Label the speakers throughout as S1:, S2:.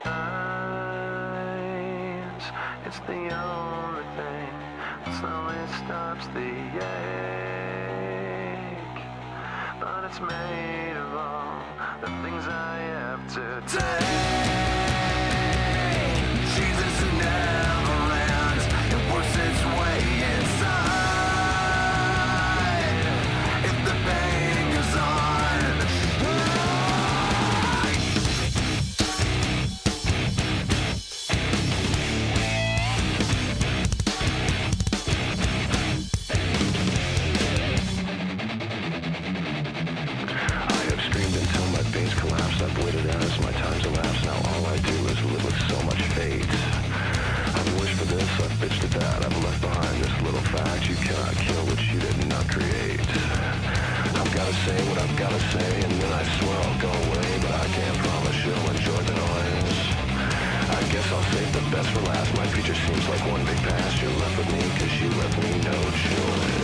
S1: times. It's the only thing that slowly stops the ache. But it's made of all the things I have to take.
S2: gotta say, and then I swear I'll go away, but I can't promise you'll enjoy the noise. I guess I'll save the best for last. My future seems like one big past. You left with me, cause you left me no choice.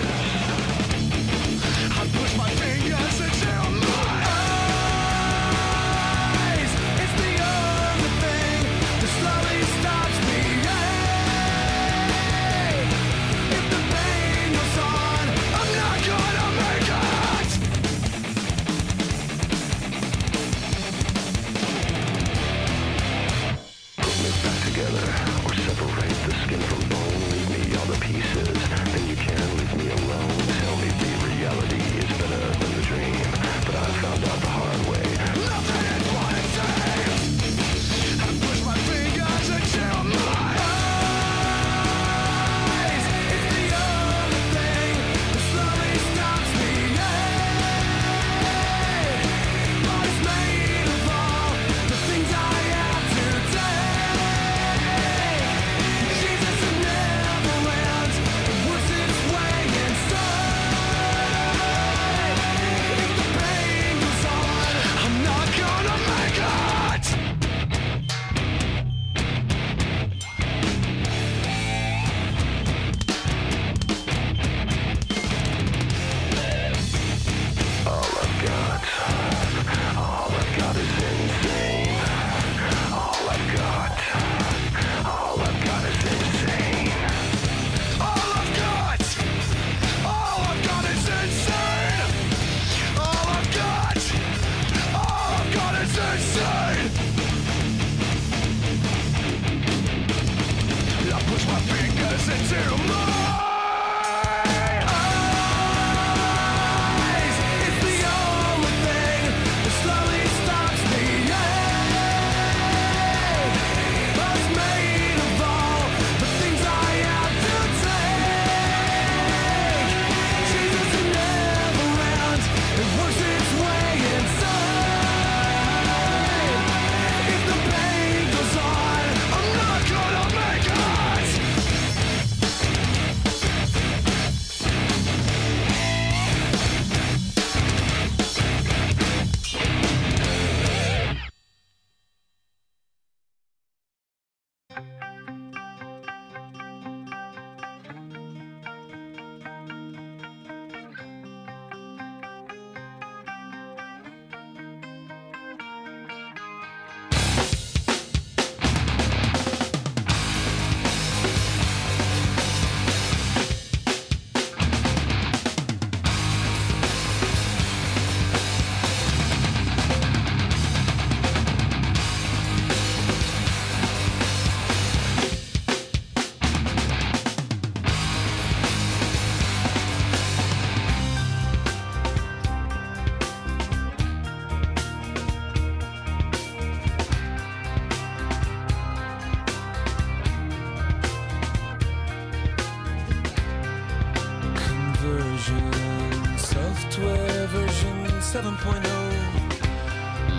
S3: 7.0.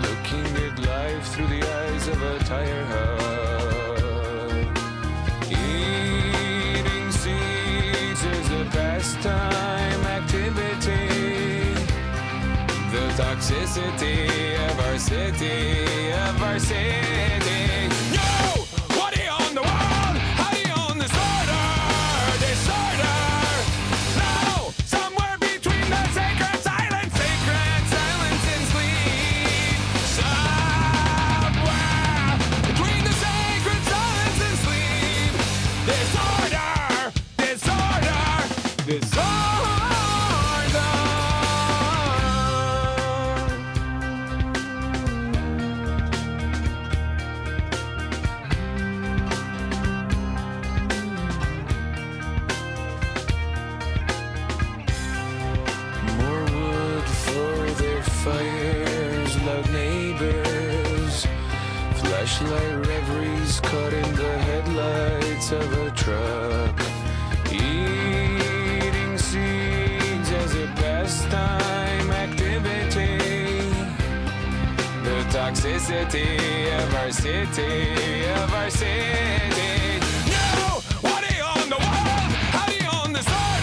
S3: Looking at life through the eyes of a tire hub. Eating seeds is a pastime activity. The toxicity of our city, of our city. fires, loud neighbors,
S4: flashlight reveries caught in the headlights of a truck, eating seeds as a pastime activity. The toxicity of our city, of our city. No, what are you on the wall? How do you on the
S2: soul?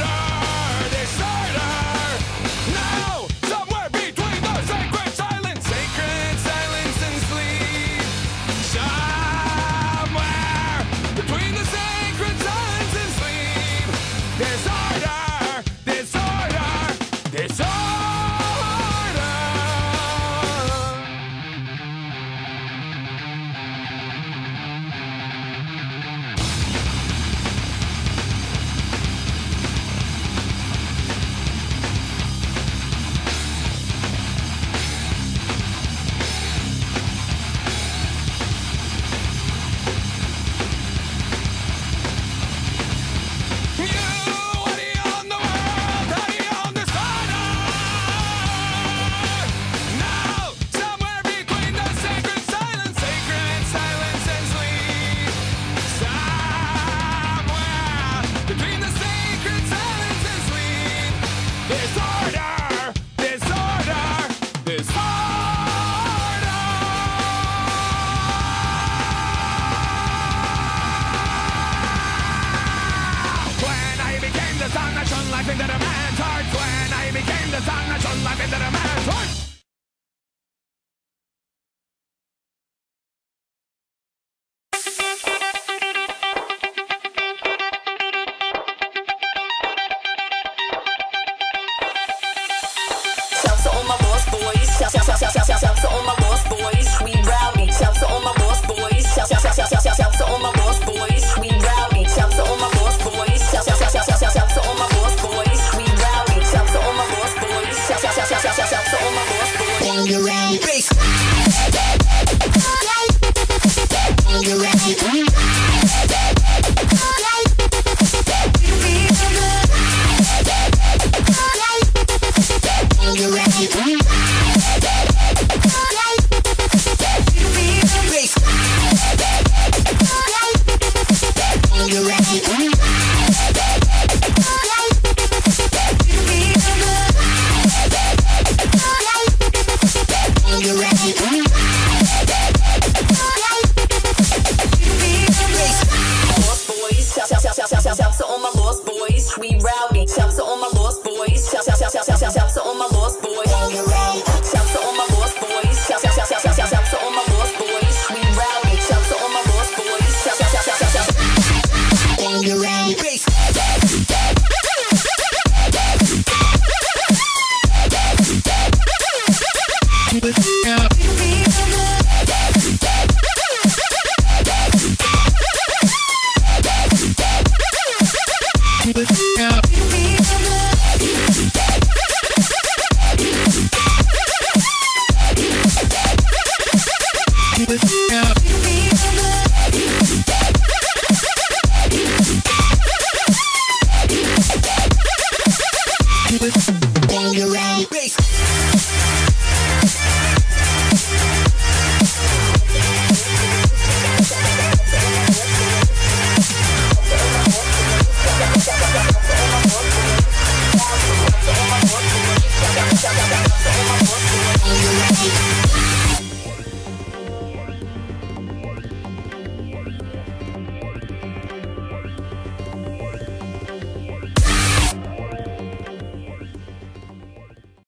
S5: Bundesarnationler Wildermann.